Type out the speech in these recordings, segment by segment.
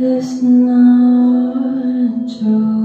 It's not true.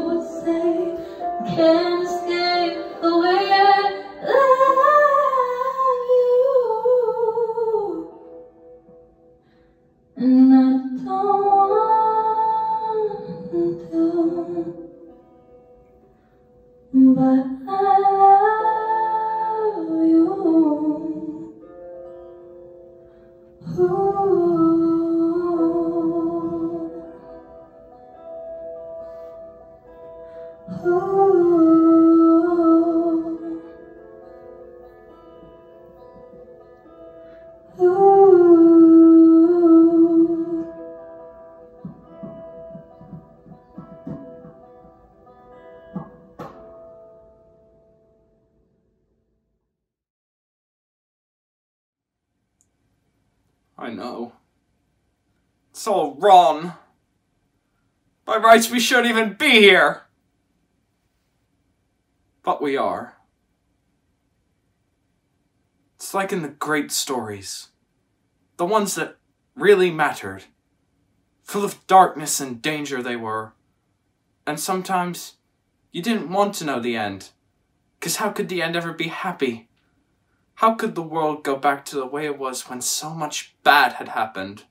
would say, can By rights, we shouldn't even be here. But we are. It's like in the great stories. The ones that really mattered. Full of darkness and danger they were. And sometimes you didn't want to know the end. Because how could the end ever be happy? How could the world go back to the way it was when so much bad had happened?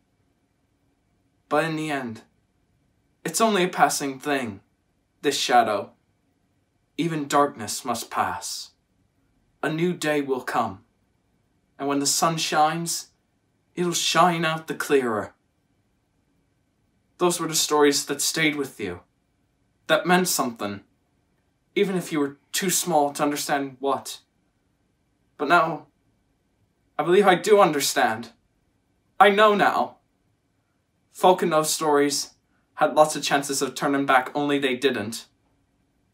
But in the end, it's only a passing thing, this shadow. Even darkness must pass. A new day will come, and when the sun shines, it'll shine out the clearer. Those were the stories that stayed with you, that meant something, even if you were too small to understand what. But now, I believe I do understand. I know now. In those stories had lots of chances of turning back, only they didn't.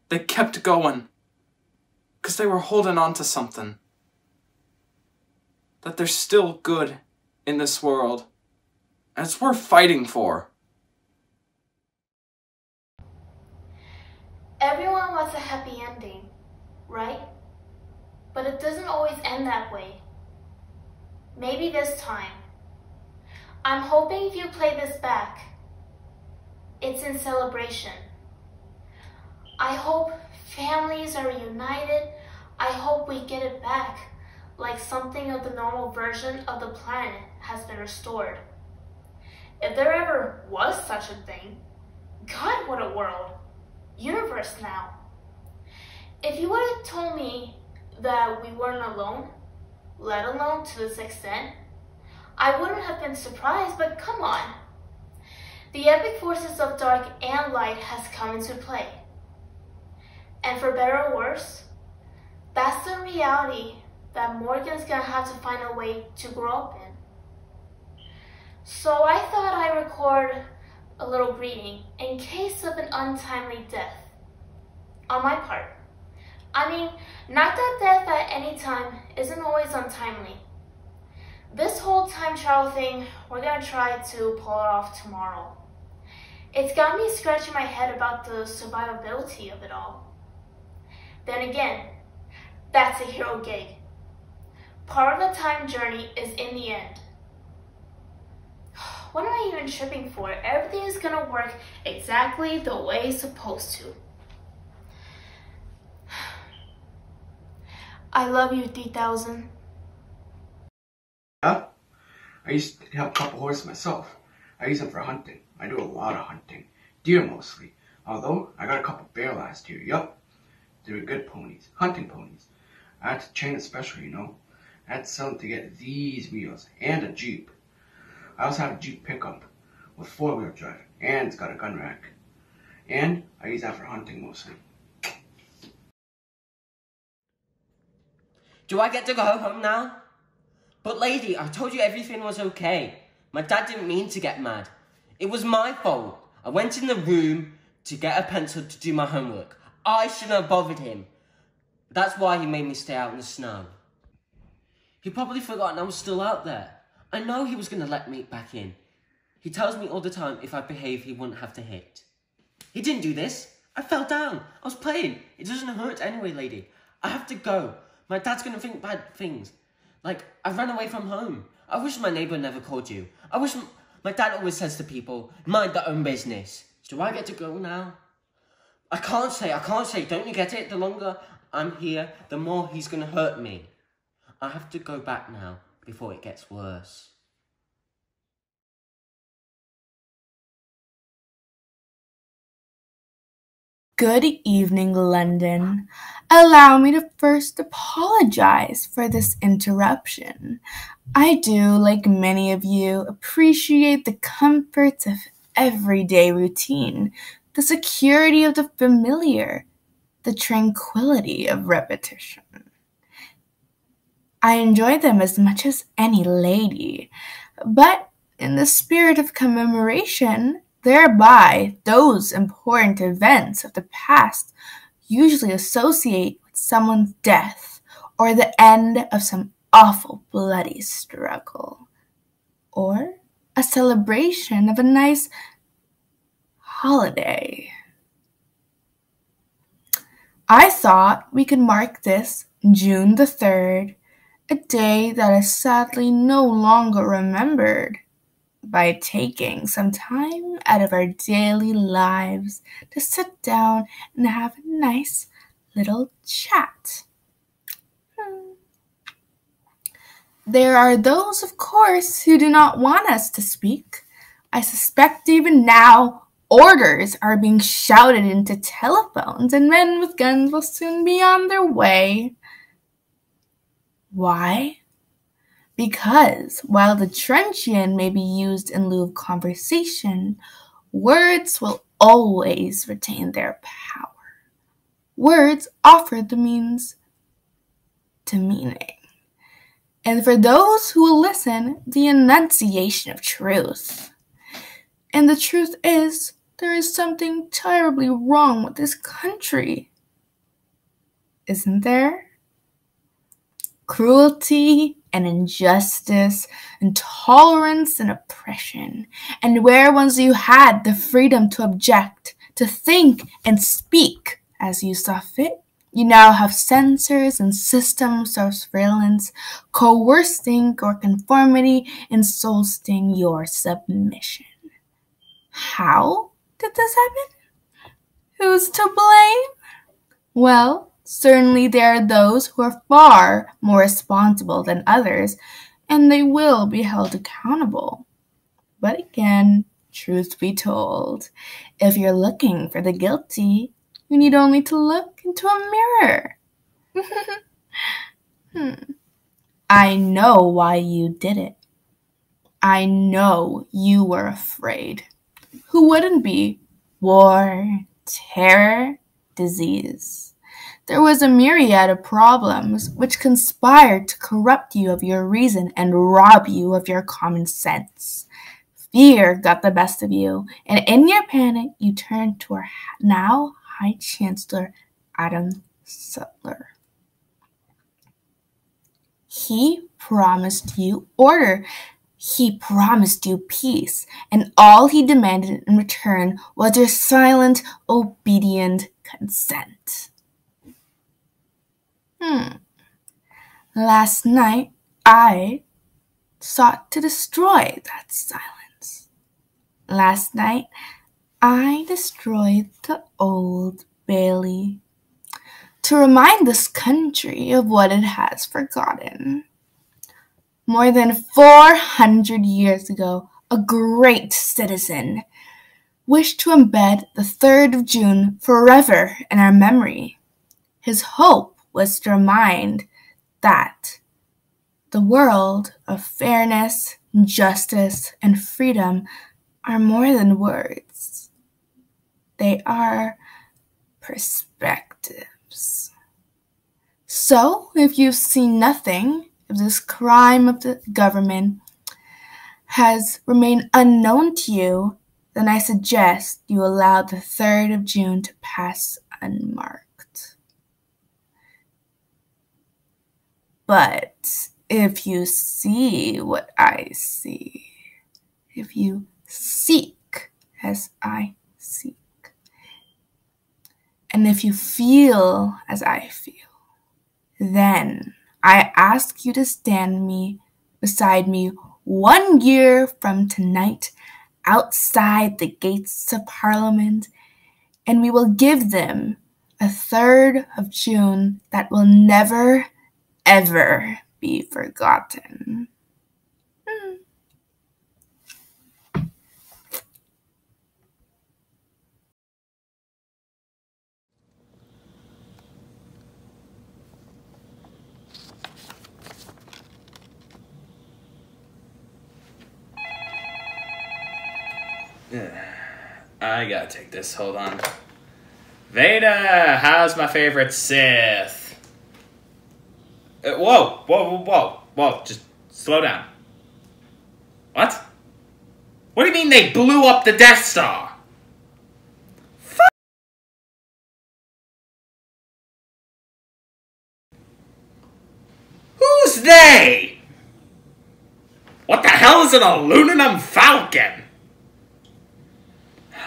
They kept going. Because they were holding on to something. That there's still good in this world. And it's worth fighting for. Everyone wants a happy ending, right? But it doesn't always end that way. Maybe this time. I'm hoping if you play this back, it's in celebration. I hope families are united. I hope we get it back, like something of the normal version of the planet has been restored. If there ever was such a thing, God, what a world! Universe now. If you would have told me that we weren't alone, let alone to this extent, I wouldn't have been surprised, but come on. The epic forces of dark and light has come into play. And for better or worse, that's the reality that Morgan's gonna have to find a way to grow up in. So I thought I'd record a little greeting in case of an untimely death on my part. I mean, not that death at any time isn't always untimely. This whole time travel thing, we're gonna try to pull it off tomorrow. It's got me scratching my head about the survivability of it all. Then again, that's a hero gig. Part of the time journey is in the end. What am I even tripping for? Everything is gonna work exactly the way it's supposed to. I love you, D1000. I used to have a couple horses myself. I use them for hunting. I do a lot of hunting. Deer mostly. Although, I got a couple bear last year. Yup. They were good ponies. Hunting ponies. I had to train it special, you know. I had to sell them to get these wheels and a Jeep. I also have a Jeep pickup with four-wheel drive and it's got a gun rack. And I use that for hunting mostly. Do I get to go home now? But lady, I told you everything was okay. My dad didn't mean to get mad. It was my fault. I went in the room to get a pencil to do my homework. I shouldn't have bothered him. That's why he made me stay out in the snow. He probably forgot I was still out there. I know he was going to let me back in. He tells me all the time if I behave, he wouldn't have to hit. He didn't do this. I fell down. I was playing. It doesn't hurt anyway, lady. I have to go. My dad's going to think bad things. Like, I ran away from home. I wish my neighbour never called you. I wish... My dad always says to people, mind their own business. Do I get to go now? I can't say, I can't say. Don't you get it? The longer I'm here, the more he's to hurt me. I have to go back now before it gets worse. Good evening, London. Allow me to first apologize for this interruption. I do, like many of you, appreciate the comforts of everyday routine, the security of the familiar, the tranquility of repetition. I enjoy them as much as any lady, but in the spirit of commemoration, Thereby, those important events of the past usually associate with someone's death or the end of some awful bloody struggle, or a celebration of a nice holiday. I thought we could mark this June the 3rd, a day that is sadly no longer remembered by taking some time out of our daily lives to sit down and have a nice little chat. Hmm. there are those, of course, who do not want us to speak. I suspect even now orders are being shouted into telephones, and men with guns will soon be on their way. Why? Because while the truncheon may be used in lieu of conversation, words will always retain their power. Words offer the means to meaning. And for those who will listen, the enunciation of truth. And the truth is, there is something terribly wrong with this country. Isn't there? Cruelty and injustice, intolerance and oppression. And where once you had the freedom to object, to think and speak as you saw fit, you now have censors and systems of surveillance coercing your conformity and your submission. How did this happen? Who's to blame? Well, certainly there are those who are far more responsible than others, and they will be held accountable. But again, truth be told, if you're looking for the guilty, you need only to look into a mirror. hmm. I know why you did it. I know you were afraid. Who wouldn't be? War, terror, disease. There was a myriad of problems which conspired to corrupt you of your reason and rob you of your common sense. Fear got the best of you, and in your panic, you turned to our now High Chancellor Adam Sutler. He promised you order. He promised you peace, and all he demanded in return was your silent, obedient consent. Hmm. Last night, I sought to destroy that silence. Last night, I destroyed the Old Bailey to remind this country of what it has forgotten. More than 400 years ago, a great citizen wished to embed the 3rd of June forever in our memory. His hope was to remind that the world of fairness, justice, and freedom are more than words they are perspectives. So, if you've seen nothing, if this crime of the government has remained unknown to you, then I suggest you allow the 3rd of June to pass unmarked. But if you see what I see, if you seek as I seek, and if you feel as I feel, then I ask you to stand me beside me one year from tonight outside the gates of Parliament, and we will give them a third of June that will never, ever be forgotten. Hmm. I gotta take this. Hold on. Vader, how's my favorite Sith? Uh, whoa, whoa, whoa, whoa! Just slow down. What? What do you mean they blew up the Death Star? F Who's they? What the hell is an aluminum falcon?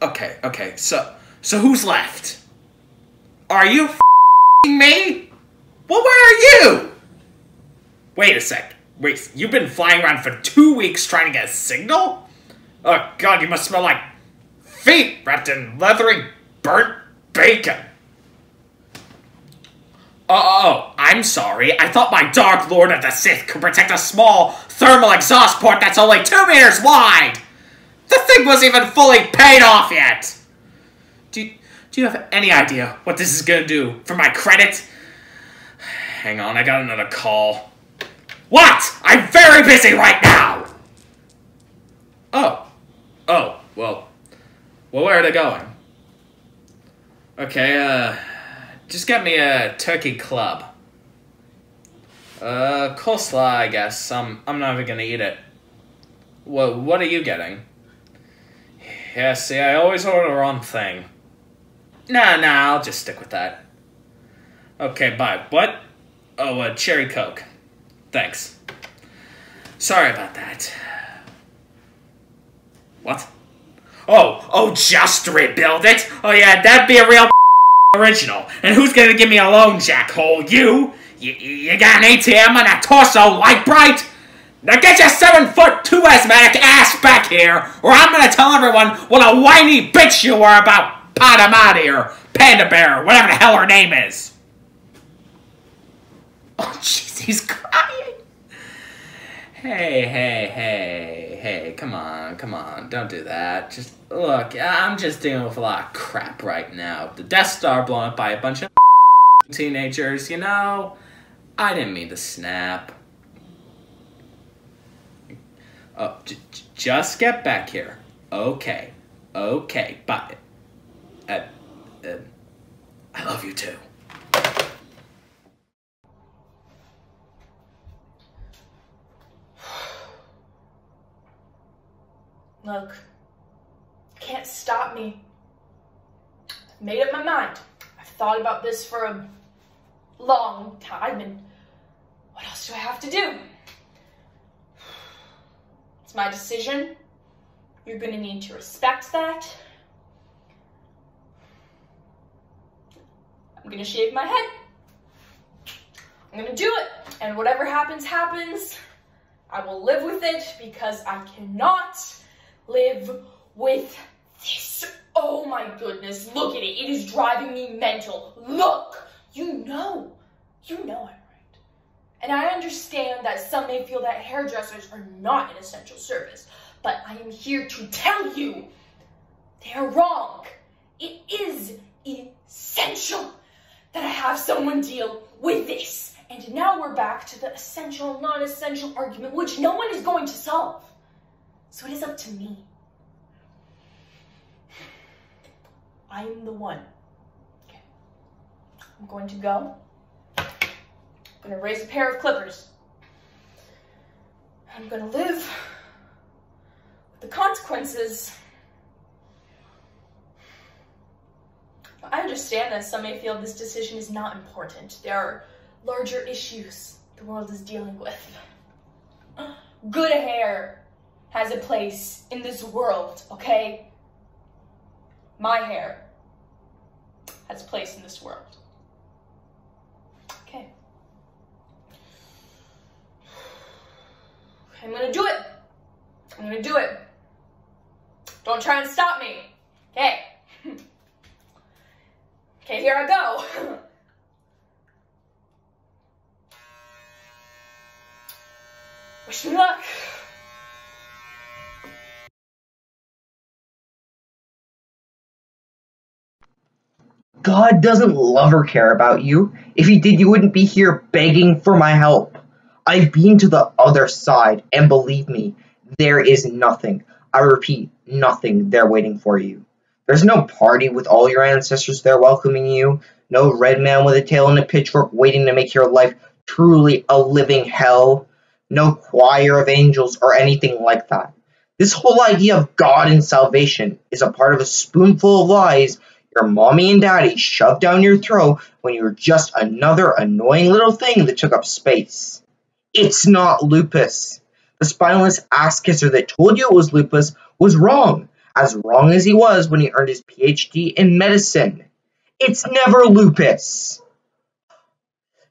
Okay, okay. So, so who's left? Are you me? Well, where are you? Wait a sec. Wait, you've been flying around for two weeks trying to get a signal? Oh god, you must smell like feet wrapped in leathery burnt bacon. Oh, oh, I'm sorry. I thought my Dark Lord of the Sith could protect a small thermal exhaust port that's only two meters wide. The thing wasn't even fully paid off yet. Do do you have any idea what this is gonna do for my credit? Hang on, I got another call. What? I'm very busy right now! Oh. Oh, well. Well, where are they going? Okay, uh, just get me a turkey club. Uh, coleslaw, I guess. I'm, I'm not even gonna eat it. What, what are you getting? Yeah, see, I always order the wrong thing. Nah, nah, I'll just stick with that. Okay, bye. What? Oh, a cherry coke. Thanks. Sorry about that. What? Oh, oh, just rebuild it? Oh yeah, that'd be a real original. And who's gonna give me a loan, jackhole? You? You, you got an ATM and a torso Lite-Brite? Now get your seven foot two asthmatic ass back here, or I'm gonna tell everyone what a whiny bitch you are about Padamati or Panda Bear, or whatever the hell her name is. Oh, jeez, he's crying. Hey, hey, hey, hey, come on, come on, don't do that. Just, look, I'm just dealing with a lot of crap right now. The Death Star blown up by a bunch of teenagers, you know? I didn't mean to snap. Oh, just get back here. Okay, okay, bye. Uh, uh, I love you too. Look, can't stop me. I've made up my mind. I've thought about this for a long time, and what else do I have to do? It's my decision. You're gonna need to respect that. I'm gonna shave my head. I'm gonna do it, and whatever happens, happens. I will live with it because I cannot live with this. Oh my goodness, look at it. It is driving me mental. Look, you know, you know I'm right. And I understand that some may feel that hairdressers are not an essential service, but I am here to tell you they are wrong. It is essential that I have someone deal with this. And now we're back to the essential, non-essential argument, which no one is going to solve. So it is up to me. I'm the one. Okay. I'm going to go. I'm going to raise a pair of clippers. I'm going to live with the consequences. I understand that some may feel this decision is not important. There are larger issues the world is dealing with. Good hair has a place in this world, okay? My hair has a place in this world. Okay. I'm gonna do it. I'm gonna do it. Don't try and stop me. Okay. okay, here I go. Wish me luck. God doesn't love or care about you. If he did, you wouldn't be here begging for my help. I've been to the other side, and believe me, there is nothing. I repeat, nothing there waiting for you. There's no party with all your ancestors there welcoming you, no red man with a tail and a pitchfork waiting to make your life truly a living hell, no choir of angels or anything like that. This whole idea of God and salvation is a part of a spoonful of lies your mommy and daddy shoved down your throat when you were just another annoying little thing that took up space. It's not lupus. The spineless ass kisser that told you it was lupus was wrong, as wrong as he was when he earned his PhD in medicine. It's never lupus.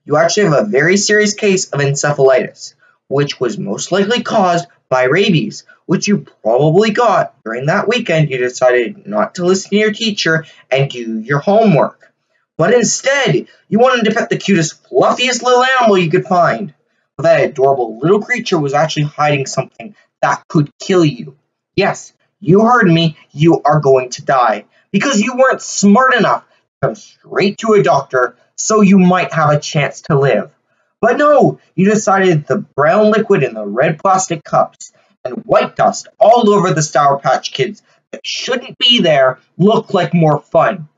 You actually have a very serious case of encephalitis, which was most likely caused by rabies, which you probably got during that weekend you decided not to listen to your teacher and do your homework. But instead, you wanted to pet the cutest, fluffiest little animal you could find. But that adorable little creature was actually hiding something that could kill you. Yes, you heard me, you are going to die. Because you weren't smart enough to come straight to a doctor so you might have a chance to live. But no, you decided the brown liquid in the red plastic cups and white dust all over the Sour Patch Kids that shouldn't be there look like more fun.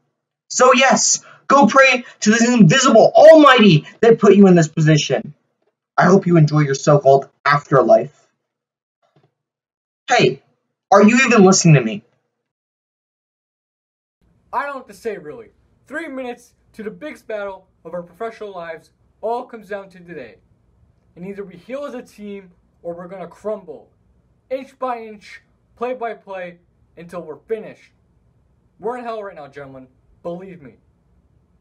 So yes, go pray to the invisible almighty that put you in this position. I hope you enjoy your so-called afterlife. Hey, are you even listening to me? I don't have to say really. Three minutes to the biggest battle of our professional lives all comes down to today. And either we heal as a team or we're gonna crumble. Inch by inch, play by play, until we're finished. We're in hell right now, gentlemen. Believe me.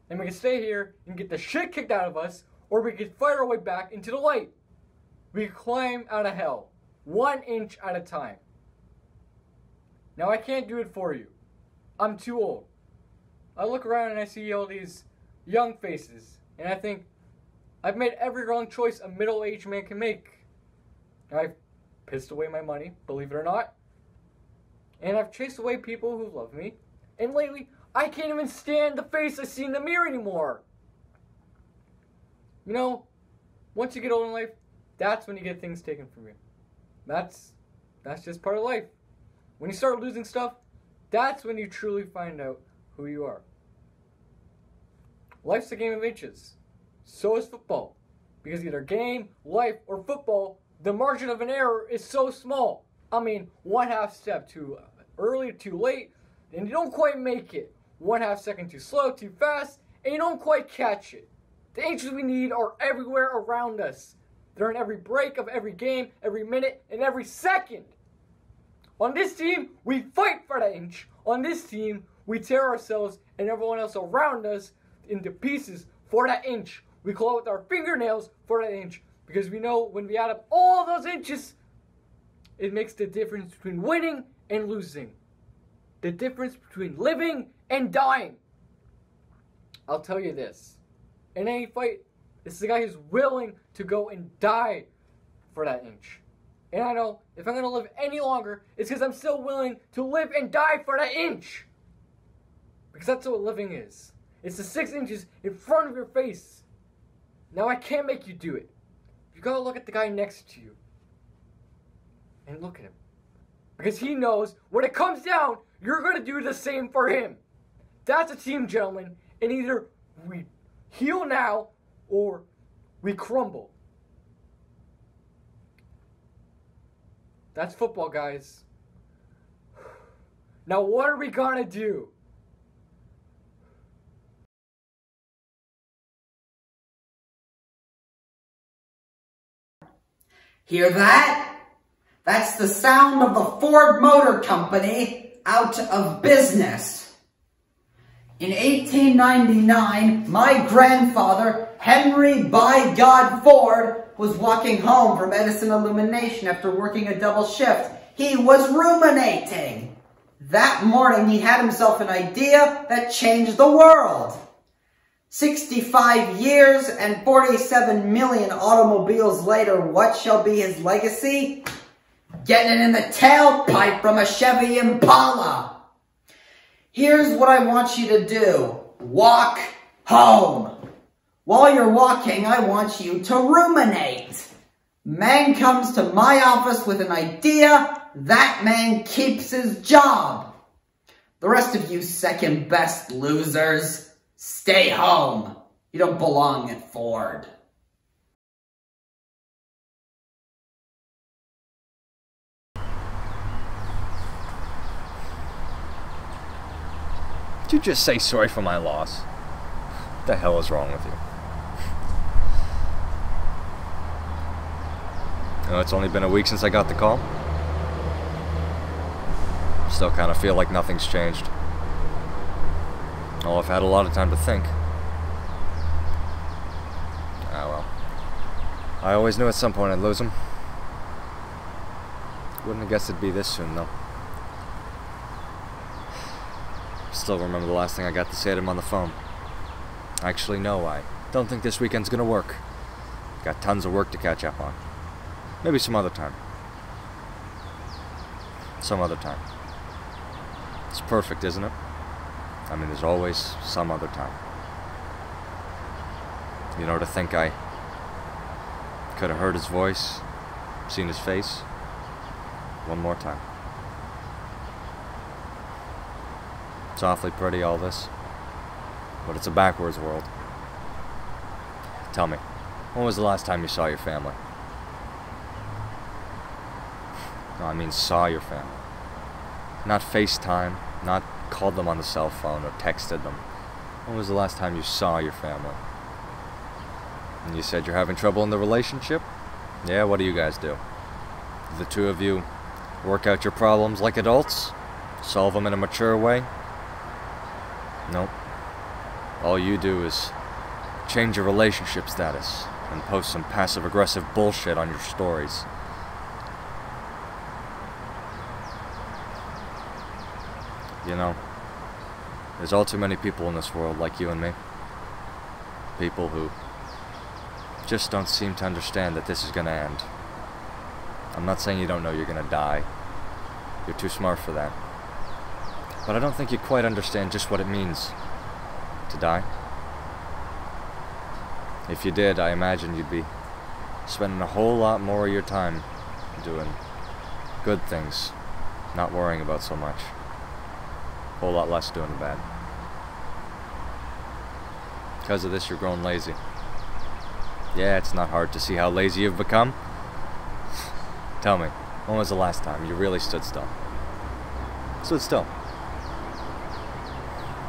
And we can stay here and get the shit kicked out of us, or we can fight our way back into the light. We climb out of hell, one inch at a time. Now I can't do it for you. I'm too old. I look around and I see all these young faces, and I think, I've made every wrong choice a middle-aged man can make. I've pissed away my money, believe it or not. And I've chased away people who love me. And lately, I can't even stand the face I see in the mirror anymore. You know, once you get old in life, that's when you get things taken from you. That's that's just part of life. When you start losing stuff, that's when you truly find out who you are. Life's a game of inches. So is football. Because either game, life, or football, the margin of an error is so small. I mean, one half step too uh, early, too late, and you don't quite make it. One half second too slow, too fast, and you don't quite catch it. The inches we need are everywhere around us. They're in every break of every game, every minute, and every second. On this team, we fight for that inch. On this team, we tear ourselves and everyone else around us into pieces for that inch. We claw with our fingernails for that inch because we know when we add up all those inches, it makes the difference between winning and losing. The difference between living and dying. I'll tell you this. In any fight, this is a guy who's willing to go and die for that inch. And I know if I'm going to live any longer, it's because I'm still willing to live and die for that inch. Because that's what living is. It's the six inches in front of your face. Now I can't make you do it. You gotta look at the guy next to you. And look at him. Because he knows when it comes down, you're gonna do the same for him. That's a team, gentlemen. And either we heal now or we crumble. That's football, guys. Now, what are we gonna do? Hear that? That's the sound of the Ford Motor Company out of business. In 1899, my grandfather, Henry By God Ford, was walking home from Edison Illumination after working a double shift. He was ruminating. That morning, he had himself an idea that changed the world. 65 years and 47 million automobiles later, what shall be his legacy? Getting it in the tailpipe from a Chevy Impala. Here's what I want you to do. Walk home. While you're walking, I want you to ruminate. Man comes to my office with an idea, that man keeps his job. The rest of you second best losers, Stay home. You don't belong at Ford. Did you just say sorry for my loss? What the hell is wrong with you? Oh, it's only been a week since I got the call. Still kind of feel like nothing's changed. Oh, I've had a lot of time to think. Ah, well. I always knew at some point I'd lose him. Wouldn't have guessed it'd be this soon, though. Still remember the last thing I got to say to him on the phone. Actually, no, I don't think this weekend's gonna work. Got tons of work to catch up on. Maybe some other time. Some other time. It's perfect, isn't it? I mean, there's always some other time. You know, to think I could have heard his voice, seen his face one more time. It's awfully pretty, all this. But it's a backwards world. Tell me, when was the last time you saw your family? No, I mean saw your family. Not FaceTime, not called them on the cell phone or texted them. When was the last time you saw your family? And you said you're having trouble in the relationship? Yeah, what do you guys do? The two of you work out your problems like adults? Solve them in a mature way? Nope. All you do is change your relationship status and post some passive aggressive bullshit on your stories. You know, there's all too many people in this world like you and me. People who just don't seem to understand that this is gonna end. I'm not saying you don't know you're gonna die. You're too smart for that. But I don't think you quite understand just what it means to die. If you did, I imagine you'd be spending a whole lot more of your time doing good things, not worrying about so much. Whole lot less doing the bad. Because of this, you're growing lazy. Yeah, it's not hard to see how lazy you've become. Tell me, when was the last time you really stood still? Stood still.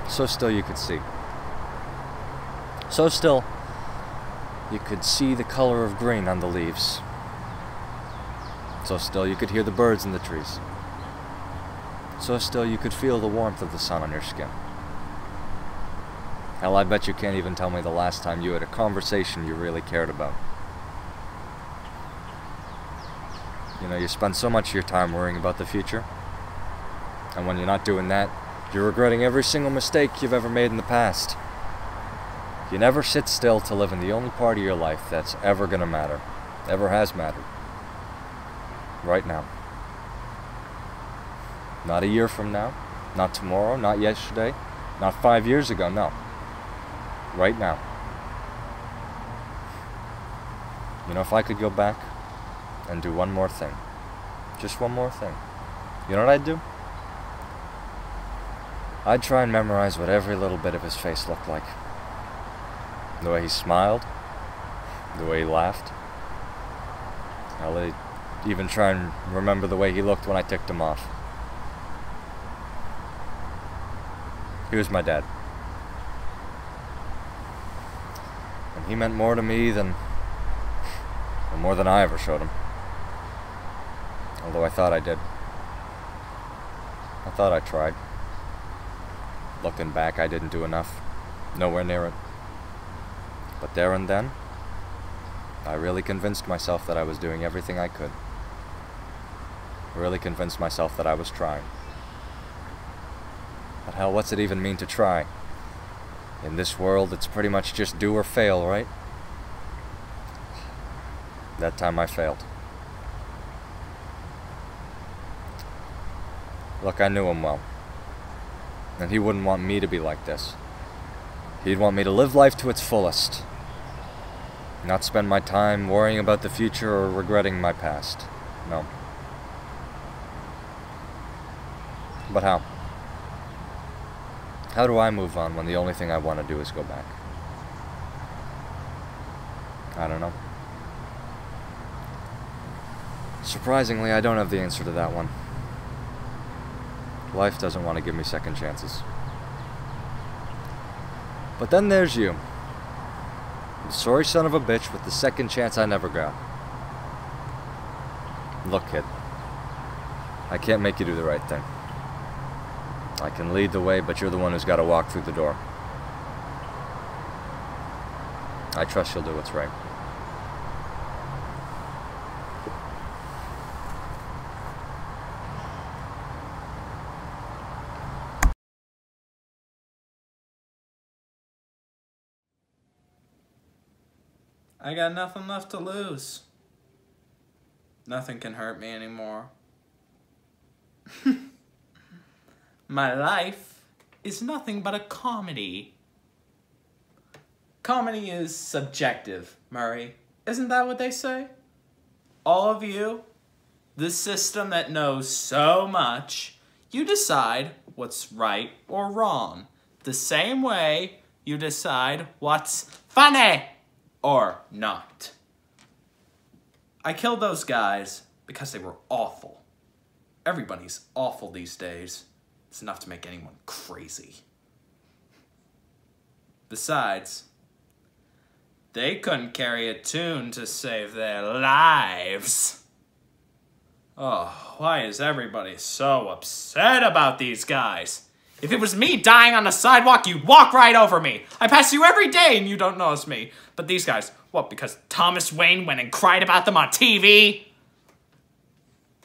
So still you could see. So still you could see the color of green on the leaves. So still you could hear the birds in the trees. So still you could feel the warmth of the sun on your skin. Hell, I bet you can't even tell me the last time you had a conversation you really cared about. You know, you spend so much of your time worrying about the future. And when you're not doing that, you're regretting every single mistake you've ever made in the past. You never sit still to live in the only part of your life that's ever gonna matter, ever has mattered. Right now. Not a year from now, not tomorrow, not yesterday, not five years ago, no. Right now. You know, if I could go back and do one more thing, just one more thing, you know what I'd do? I'd try and memorize what every little bit of his face looked like. The way he smiled, the way he laughed. I'll even try and remember the way he looked when I ticked him off. He was my dad. And he meant more to me than. more than I ever showed him. Although I thought I did. I thought I tried. Looking back, I didn't do enough. Nowhere near it. But there and then, I really convinced myself that I was doing everything I could. Really convinced myself that I was trying. But hell, what's it even mean to try? In this world, it's pretty much just do or fail, right? That time I failed. Look, I knew him well. And he wouldn't want me to be like this. He'd want me to live life to its fullest. Not spend my time worrying about the future or regretting my past. No. But how? How do I move on when the only thing I want to do is go back? I don't know. Surprisingly, I don't have the answer to that one. Life doesn't want to give me second chances. But then there's you. The sorry son of a bitch with the second chance I never got. Look, kid. I can't make you do the right thing. I can lead the way, but you're the one who's got to walk through the door. I trust you'll do what's right. I got nothing left to lose. Nothing can hurt me anymore. My life is nothing but a comedy. Comedy is subjective, Murray. Isn't that what they say? All of you, the system that knows so much, you decide what's right or wrong. The same way you decide what's funny or not. I killed those guys because they were awful. Everybody's awful these days. It's enough to make anyone crazy. Besides, they couldn't carry a tune to save their lives. Oh, why is everybody so upset about these guys? If it was me dying on the sidewalk, you'd walk right over me. I pass you every day and you don't notice me. But these guys, what, because Thomas Wayne went and cried about them on TV?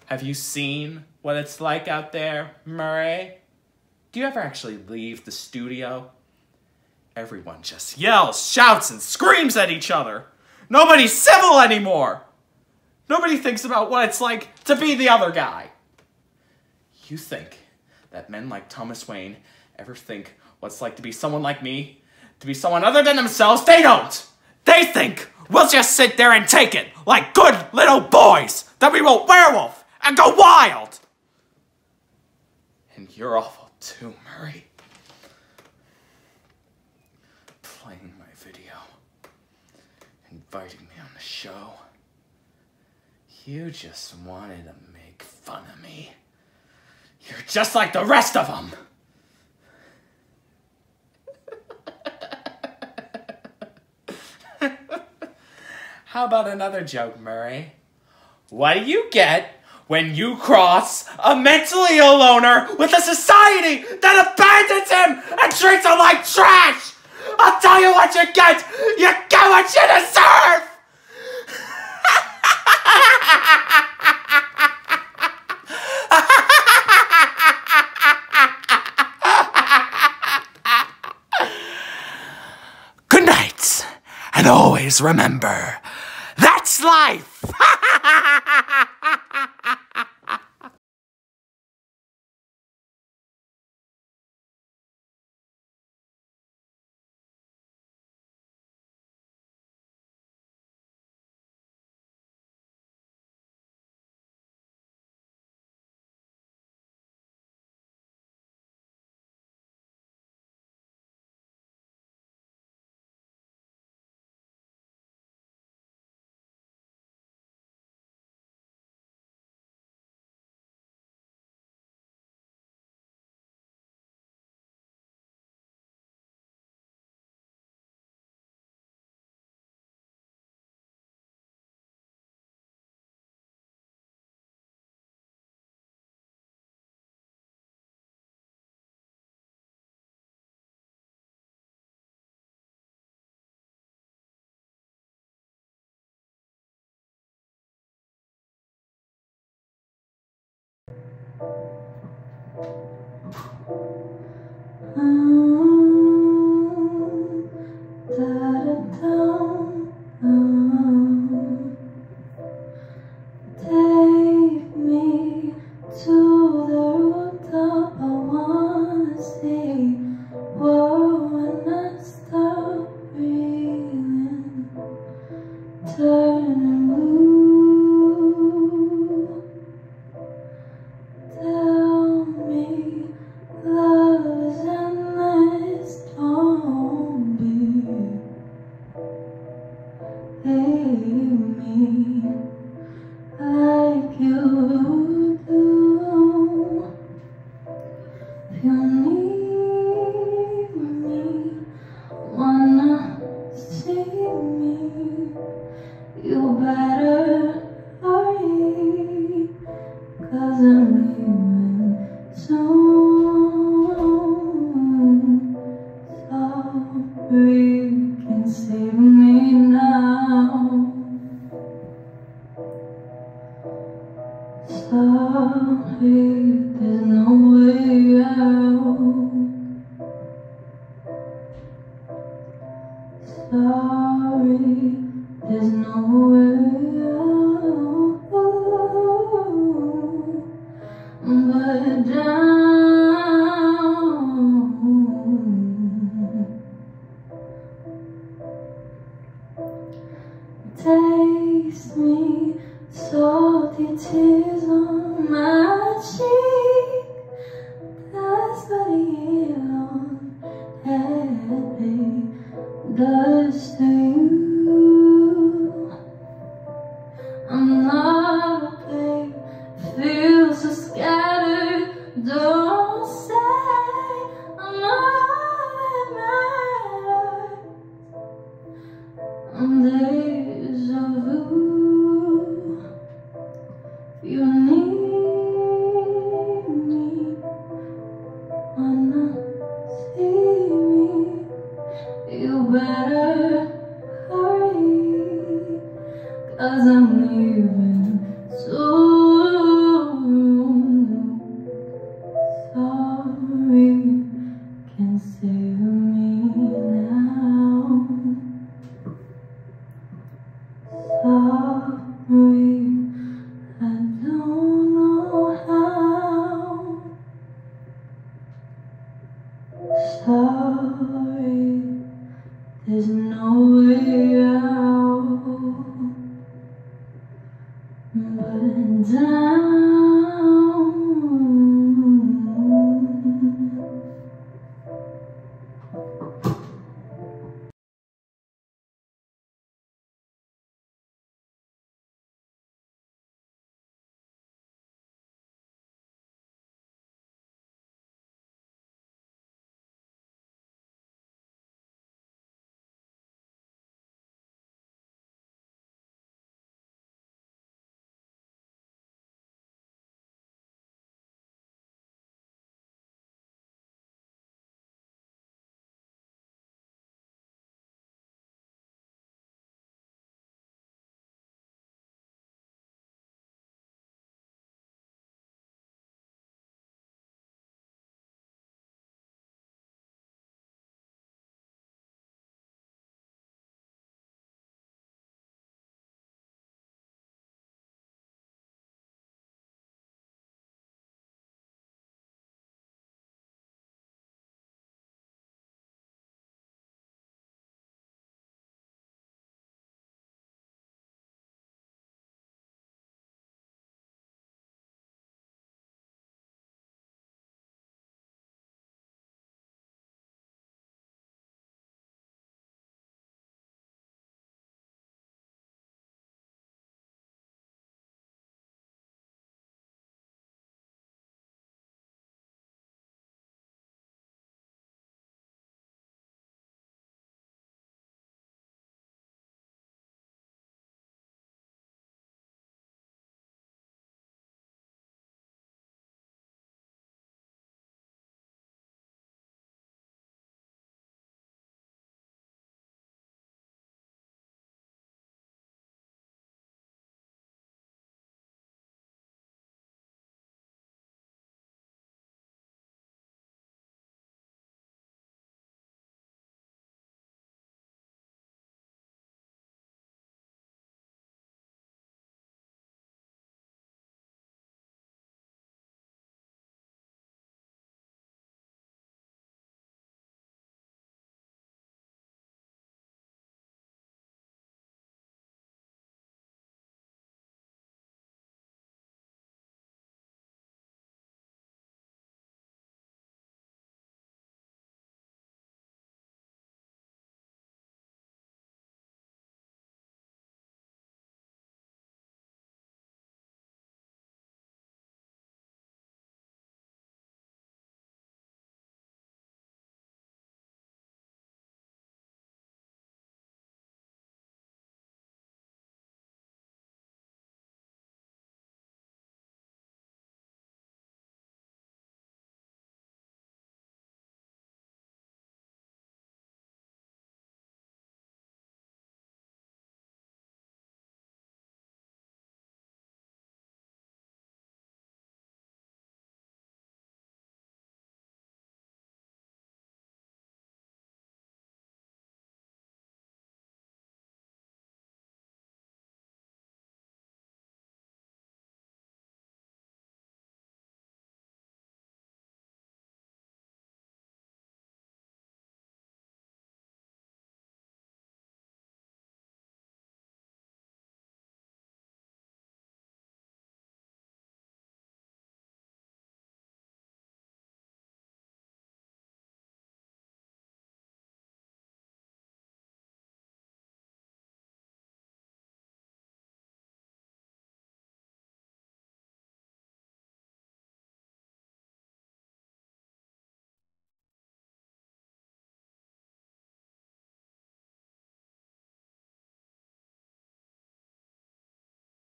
Have you seen what it's like out there, Murray? Do you ever actually leave the studio? Everyone just yells, shouts, and screams at each other. Nobody's civil anymore. Nobody thinks about what it's like to be the other guy. You think that men like Thomas Wayne ever think what it's like to be someone like me? To be someone other than themselves? They don't! They think we'll just sit there and take it like good little boys, that we won't werewolf and go wild! You're awful too, Murray. Playing my video, inviting me on the show. You just wanted to make fun of me. You're just like the rest of them. How about another joke, Murray? What do you get when you cross a mentally ill owner with a society that abandons him and treats him like trash? I'll tell you what you get. You get what you deserve. Good night, and always remember, that's life. Take